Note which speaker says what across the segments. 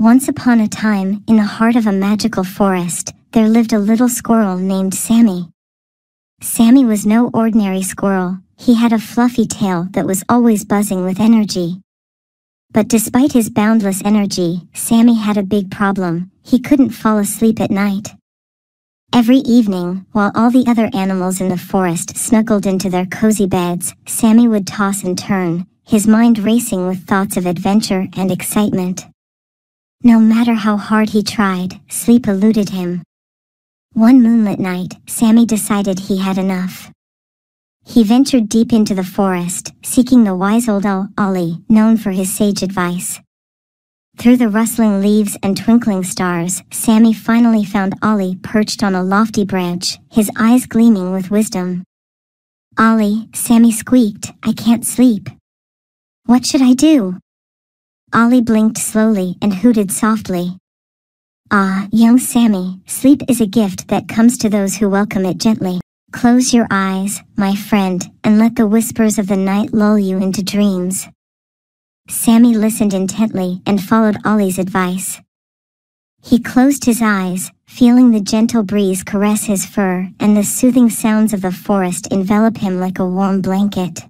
Speaker 1: Once upon a time, in the heart of a magical forest, there lived a little squirrel named Sammy. Sammy was no ordinary squirrel, he had a fluffy tail that was always buzzing with energy. But despite his boundless energy, Sammy had a big problem, he couldn't fall asleep at night. Every evening, while all the other animals in the forest snuggled into their cozy beds, Sammy would toss and turn, his mind racing with thoughts of adventure and excitement. No matter how hard he tried, sleep eluded him. One moonlit night, Sammy decided he had enough. He ventured deep into the forest, seeking the wise old Ollie, known for his sage advice. Through the rustling leaves and twinkling stars, Sammy finally found Ollie perched on a lofty branch, his eyes gleaming with wisdom. Ollie, Sammy squeaked, I can't sleep. What should I do? Ollie blinked slowly and hooted softly. Ah, young Sammy, sleep is a gift that comes to those who welcome it gently. Close your eyes, my friend, and let the whispers of the night lull you into dreams. Sammy listened intently and followed Ollie's advice. He closed his eyes, feeling the gentle breeze caress his fur and the soothing sounds of the forest envelop him like a warm blanket.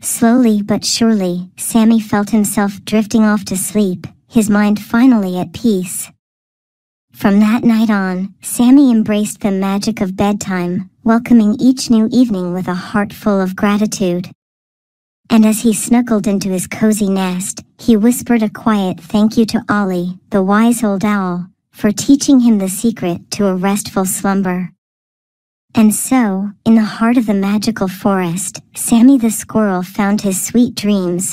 Speaker 1: Slowly but surely, Sammy felt himself drifting off to sleep, his mind finally at peace. From that night on, Sammy embraced the magic of bedtime, welcoming each new evening with a heart full of gratitude. And as he snuggled into his cozy nest, he whispered a quiet thank you to Ollie, the wise old owl, for teaching him the secret to a restful slumber. And so, in the heart of the magical forest, Sammy the squirrel found his sweet dreams,